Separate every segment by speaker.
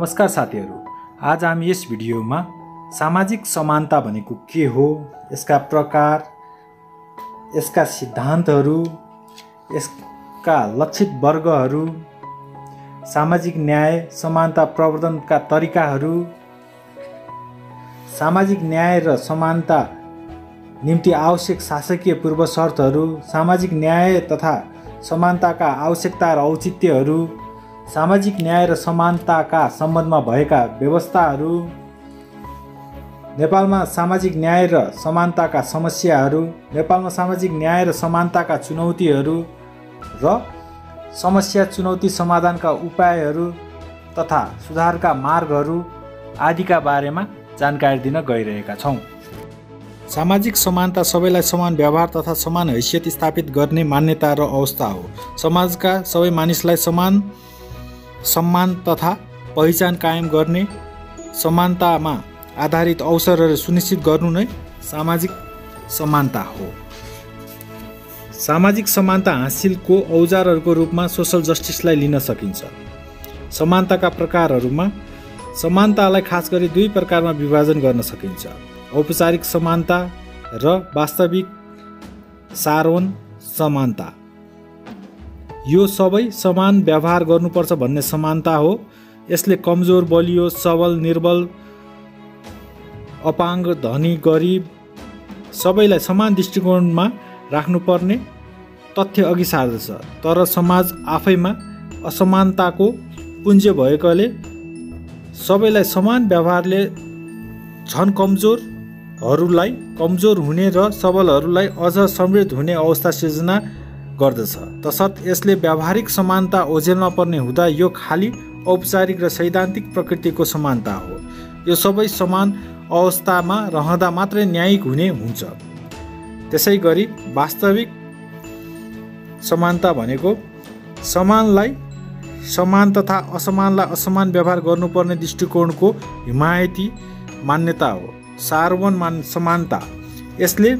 Speaker 1: नमस्कार साथीहरू। आज हामी यस भिडियोमा सामाजिक समानता भनेको के हो यसका प्रकार यसका सिद्धान्तहरू यसका लक्षित वर्गहरू सामाजिक न्याय समानता प्रवर्धनका तरिकाहरू सामाजिक न्याय र समानता निम्ति आवश्यक शासकीय पूर्व शर्तहरू सामाजिक न्याय तथा समानताका आवश्यकता र औचित्यहरू सामाजिक न्याय र समानताका सम्बन्धमा भएका व्यवस्थाहरू नेपालमा सामाजिक न्याय र समानताका समस्याहरू नेपालमा सामाजिक न्याय र समानताका चुनौतीहरू र समस्या चुनौती समाधानका उपायहरू तथा सुधारका मार्गहरू आदिका बारेमा जानकारी दिन गइरहेका छौँ। सामाजिक समानता सबैलाई समान व्यवहार तथा समान हैसियत स्थापित गर्ने मान्यता र अवस्था हो। समाजका सबै मानिसलाई समान सम्मान तथा पहिचान कायम गर्ने समानतामा आधारित अवसरहरू सुनिश्चित गर्नु नै सामाजिक समानता हो। सामाजिक समानता हासिलको औजारहरूको रूपमा सोसल जस्टिसलाई लिन सकिन्छ। समानताका प्रकारहरूमा समानतालाई खास गरी दुई प्रकारमा विभाजन गर्न सकिन्छ। औपचारिक समानता र वास्तविक सार्वन समानता। यो सबै समान व्यवहार गर्नुपर्छ भन्ने समानता हो। यसले कमजोर बलियो सबल निर्बल अपाङ्ग धनी गरिब सबैलाई समान दृष्टिकोणमा राख्नुपर्ने तथ्य अघि सार्दछ। तर समाज आफैमा असमानताको पुञ्ज भएकाले सबैलाई समान व्यवहारले झन कमजोर हरूलाई कमजोर हुने र सबलहरूलाई अझ समृद्ध हुने अवस्था सिर्जना गर्दछ। तसर्थ यसले व्यावहारिक समानता ओझेलमा पर्ने हुँदा यो खालि औपचारिक र सैद्धान्तिक प्रकृतिको समानता हो। यो सबै समान अवस्थामा रहँदा मात्रै न्यायिक हुने हुन्छ। त्यसै गरी वास्तविक समानता भनेको समानलाई समान तथा असमानलाई असमान व्यवहार गर्नुपर्ने दृष्टिकोणको हिमायती मान्यता हो। सार्वन मान समानता। यसले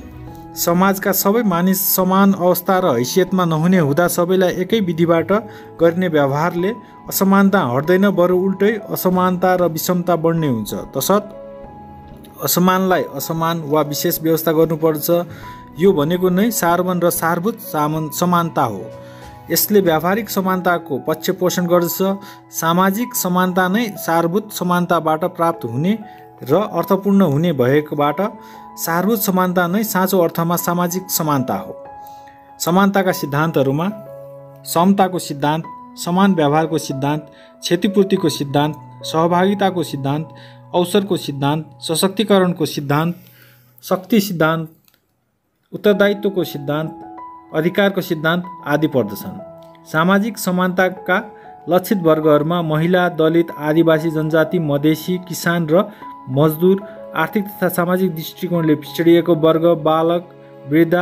Speaker 1: समाजका सबै मानिस समान अवस्था र हैसियतमा नहुने हुँदा सबैलाई एकै विधिबाट गर्ने व्यवहारले असमानता हट्दैन बरु उल्टै असमानता र विषमता बढ्ने हुन्छ। तसर्थ असमानलाई असमान वा विशेष व्यवस्था गर्नुपर्छ। यो भनेको नै सार्वन र सारभूत सामन समानता हो। यसले व्यावहारिक समानताको पक्ष पोषण गर्दछ। सामाजिक समानता नै सारभूत समानताबाट प्राप्त हुने र अर्थपूर्ण हुने भएकोबाट सारभूत समानता नै साँचो अर्थमा सामाजिक समानता हो। समानताका सिद्धान्तहरूमा समताको सिद्धान्त समान व्यवहारको सिद्धान्त क्षतिपूर्तिको सिद्धान्त सहभागिताको सिद्धान्त अवसरको सिद्धान्त सशक्तिकरणको सिद्धान्त शक्ति सिद्धान्त उत्तरदायित्वको सिद्धान्त अधिकारको सिद्धान्त आदि पर्दछन्। सामाजिक समानताका लक्षित वर्गहरूमा महिला दलित आदिवासी जनजाति मधेसी किसान र मजदुर आर्थिक तथा सामाजिक दृष्टिकोणले पिछडिएको वर्ग बालक वृद्ध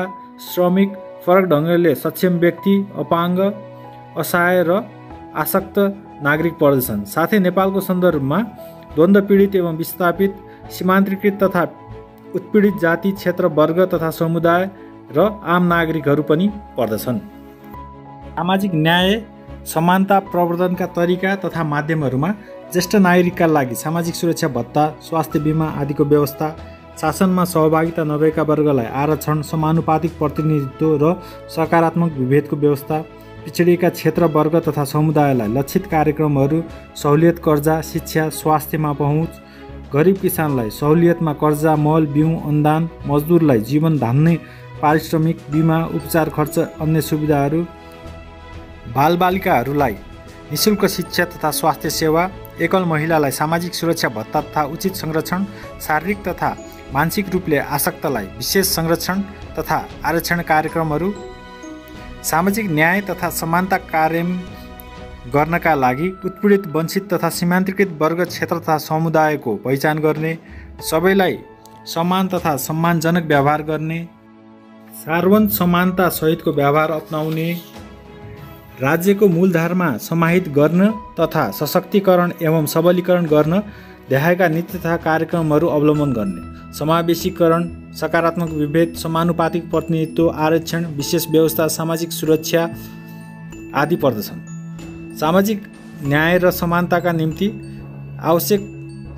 Speaker 1: श्रमिक फरक ढङ्गले सक्षम व्यक्ति अपाङ्ग असहाय र आसक्त नागरिक पर्दछन्। साथै नेपालको सन्दर्भमा द्वन्द्व पीडित एवं विस्थापित सीमान्तकृत तथा उत्पीडित जाति क्षेत्र वर्ग तथा समुदाय र आम नागरिकहरू पनि पर्दछन्। सामाजिक न्याय समानता प्रवर्धनका तरिका तथा माध्यमहरूमा ज्येष्ठ नागरिकका लागि सामाजिक सुरक्षा भत्ता स्वास्थ्य बिमा आदिको व्यवस्था शासनमा सहभागिता नभएका वर्गलाई आरक्षण समानुपातिक प्रतिनिधित्व र सकारात्मक विभेदको व्यवस्था पिछडिएका क्षेत्र वर्ग तथा समुदायलाई लक्षित कार्यक्रमहरू सहुलियत कर्जा शिक्षा स्वास्थ्यमा पहुँच गरिब किसानलाई सहुलियतमा कर्जा मल बिउ अनुदान मजदुरलाई जीवन धान्ने पारिश्रमिक बिमा उपचार खर्च अन्य सुविधाहरू बालबालिकाहरूलाई निशुल्क शिक्षा तथा स्वास्थ्य सेवा एकल महिलालाई सामाजिक सुरक्षा भत्ता तथा उचित संरक्षण शारीरिक तथा मानसिक रूपले आसक्तलाई विशेष संरक्षण तथा आरक्षण कार्यक्रमहरू सामाजिक न्याय तथा समानता कायम गर्नका लागि उत्पीडित वञ्चित तथा सीमान्तकृत वर्ग क्षेत्र तथा समुदायको पहिचान गर्ने सबैलाई समान तथा सम्मानजनक व्यवहार गर्ने सार्वन समानता सहितको व्यवहार अप्नाउने राज्यको मूलधारमा समाहित गर्न तथा सशक्तिकरण एवं सबलीकरण गर्न देखाएका नीति तथा कार्यक्रमहरू अवलम्बन गर्ने। समावेशीकरण सकारात्मक विभेद समानुपातिक प्रतिनिधित्व आरक्षण विशेष व्यवस्था सामाजिक सुरक्षा आदि पर्दछन्। सामाजिक न्याय र समानताका निम्ति आवश्यक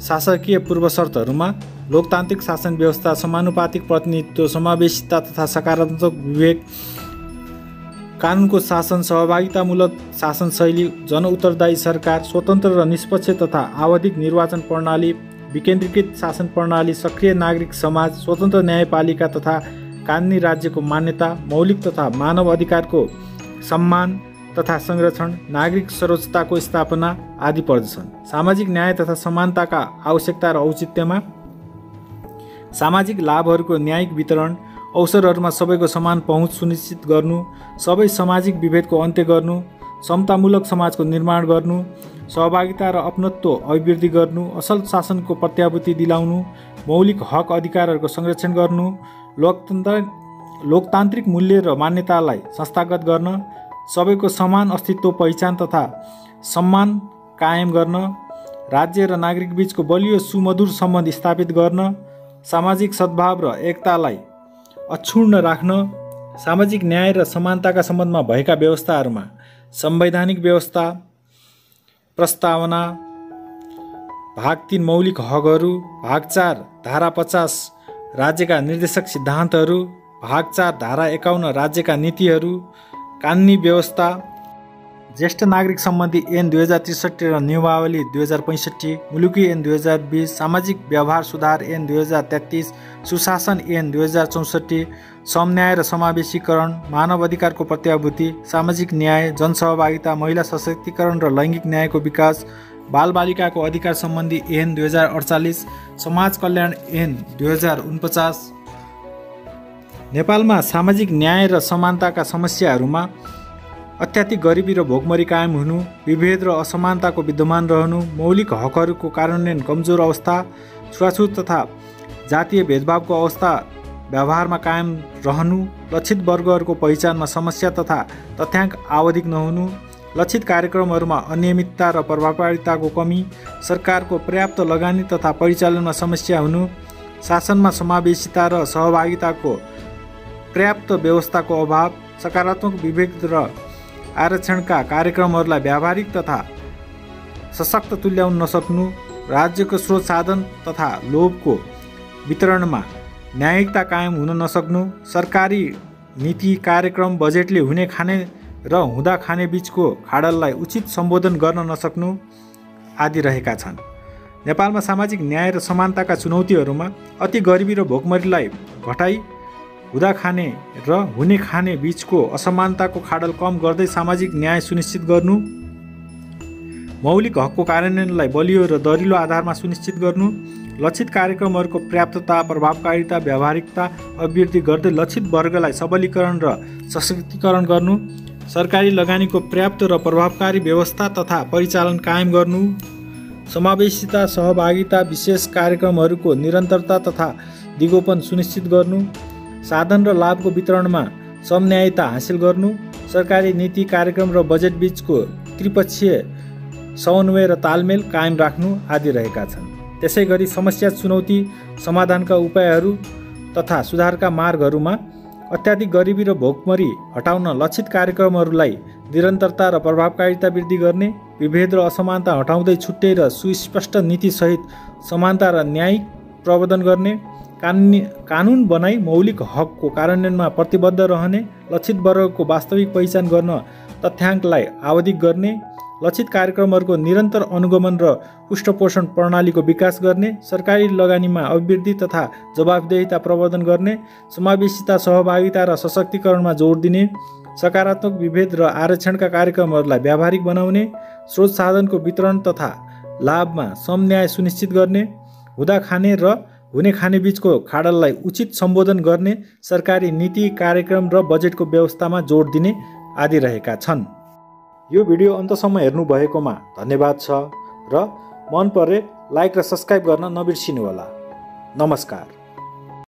Speaker 1: शासकीय पूर्वशर्तहरूमा लोकतान्त्रिक शासन व्यवस्था समानुपातिक प्रतिनिधित्व समावेशिता तथा सकारात्मक विवेक कानुनको शासन सहभागितामूलक शासन शैली जनउत्तरदायी सरकार स्वतन्त्र र निष्पक्ष तथा आवधिक निर्वाचन प्रणाली विकेन्द्रीकृत शासन प्रणाली सक्रिय नागरिक समाज स्वतन्त्र न्यायपालिका तथा कानुनी राज्यको मान्यता मौलिक तथा मानव अधिकारको सम्मान तथा संरक्षण नागरिक सर्वोच्चताको स्थापना आदि पर्दछन्। सामाजिक न्याय तथा समानताका आवश्यकता र औचित्यमा सामाजिक लाभहरूको न्यायिक वितरण अवसरहरूमा सबैको समान पहुँच सुनिश्चित गर्नु सबै सामाजिक विभेदको अन्त्य गर्नु समतामूलक समाजको निर्माण गर्नु सहभागिता र अपनत्व अभिवृद्धि गर्नु असल शासनको प्रत्याभूति दिलाउनु मौलिक हक अधिकारहरूको संरक्षण गर्नु लोकतन्त्र लोकतान्त्रिक मूल्य र मान्यतालाई संस्थागत गर्न सबैको समान अस्तित्व पहिचान तथा सम्मान कायम गर्न राज्य र नागरिक बिचको बलियो सुमधुर सम्बन्ध स्थापित गर्न सामाजिक सद्भाव र एकतालाई अक्षुण्ण राख्न सामाजिक न्याय र समानताका सम्बन्धमा भएका व्यवस्थाहरूमा संवैधानिक व्यवस्था प्रस्तावना भाग तिन मौलिक हकहरू भाग चार धारा पचास राज्यका निर्देशक सिद्धान्तहरू भाग चार धारा एकाउन्न राज्यका नीतिहरू कानुनी व्यवस्था ज्येष्ठ नागरिक सम्बन्धी ऐन दुई हजार त्रिसठी र नियमावली दुई हजार पैँसठी मुलुकी ऐन दुई हजार बिस सामाजिक व्यवहार सुधार ऐन दुई हजार तेत्तिस सुशासन ऐन दुई हजार चौसठी समन्याय र समावेशीकरण मानव अधिकारको प्रत्याभूति सामाजिक न्याय जनसहभागिता महिला सशक्तिकरण र लैङ्गिक न्यायको विकास बालबालिकाको अधिकार सम्बन्धी ऐन दुई हजार अडचालिस समाज कल्याण ऐन दुई हजार उनपचास। नेपालमा सामाजिक न्याय र समानताका समस्याहरूमा अत्याधिक गरिबी र भोकमरी कायम हुनु विभेद र असमानताको विद्यमान रहनु मौलिक हकहरूको कार्यान्वयन कमजोर अवस्था छुवाछुत तथा जातीय भेदभावको अवस्था व्यवहारमा कायम रहनु लक्षित वर्गहरूको पहिचानमा समस्या तथा तथ्याङ्क आवधिक नहुनु लक्षित कार्यक्रमहरूमा अनियमितता र प्रभावकारिताको कमी सरकारको पर्याप्त लगानी तथा परिचालनमा समस्या हुनु शासनमा समावेशिता र सहभागिताको पर्याप्त व्यवस्थाको अभाव सकारात्मक विवेक र आरक्षणका कार्यक्रमहरूलाई व्यावहारिक तथा सशक्त तुल्याउन नसक्नु राज्यको स्रोत साधन तथा लोभको वितरणमा न्यायिकता कायम हुन नसक्नु सरकारी नीति कार्यक्रम बजेटले हुने खाने र हुँदा खाने बिचको खाडललाई उचित सम्बोधन गर्न नसक्नु आदि रहेका छन्। नेपालमा सामाजिक न्याय र समानताका चुनौतीहरूमा अति गरिबी र भोकमरीलाई घटाई हुँदा खाने र हुने खाने बिचको असमानताको खाडल कम गर्दै सामाजिक न्याय सुनिश्चित गर्नु मौलिक हकको कार्यान्वयनलाई बलियो र दरिलो आधारमा सुनिश्चित गर्नु लक्षित कार्यक्रमहरूको पर्याप्तता प्रभावकारिता व्यावहारिकता अभिवृद्धि गर्दै लक्षित वर्गलाई सबलीकरण र सशक्तिकरण गर्नु सरकारी लगानीको पर्याप्त र प्रभावकारी व्यवस्था तथा परिचालन कायम गर्नु समावेशिता सहभागिता विशेष कार्यक्रमहरूको निरन्तरता तथा दिगोपन सुनिश्चित गर्नु साधन र लाभको वितरणमा समन्यायता हासिल गर्नु सरकारी नीति कार्यक्रम र बजेट बिचको त्रिपक्षीय समन्वय र तालमेल कायम राख्नु आदि रहेका छन्। त्यसै गरी समस्या चुनौती समाधानका उपायहरू तथा सुधारका मार्गहरूमा अत्याधिक गरिबी र भोकमरी हटाउन लक्षित कार्यक्रमहरूलाई निरन्तरता र प्रभावकारिता वृद्धि गर्ने विभेद र असमानता हटाउँदै छुट्टै र सुस्पष्ट नीतिसहित समानता र न्यायिक प्रबन्धन गर्ने कानुनी कानुन बनाई मौलिक हकको कार्यान्वयनमा प्रतिबद्ध रहने लक्षित वर्गको वास्तविक पहिचान गर्न तथ्याङ्कलाई आवधिक गर्ने लक्षित कार्यक्रमहरूको निरन्तर अनुगमन र पुष्टपोषण प्रणालीको विकास गर्ने सरकारी लगानीमा अभिवृद्धि तथा जवाबदेहिता प्रवर्धन गर्ने समावेशिता सहभागिता र सशक्तिकरणमा जोड दिने सकारात्मक विभेद र आरक्षणका कार्यक्रमहरूलाई व्यावहारिक बनाउने स्रोत साधनको वितरण तथा लाभमा समन्याय सुनिश्चित गर्ने हुँदा खाने र हुने खानेबिचको खाडललाई उचित सम्बोधन गर्ने सरकारी नीति कार्यक्रम र बजेटको व्यवस्थामा जोड दिने आदि रहेका छन्। यो भिडियो अन्तसम्म हेर्नुभएकोमा धन्यवाद छ र मन परे लाइक र सब्सक्राइब गर्न नबिर्सिनुहोला। नमस्कार।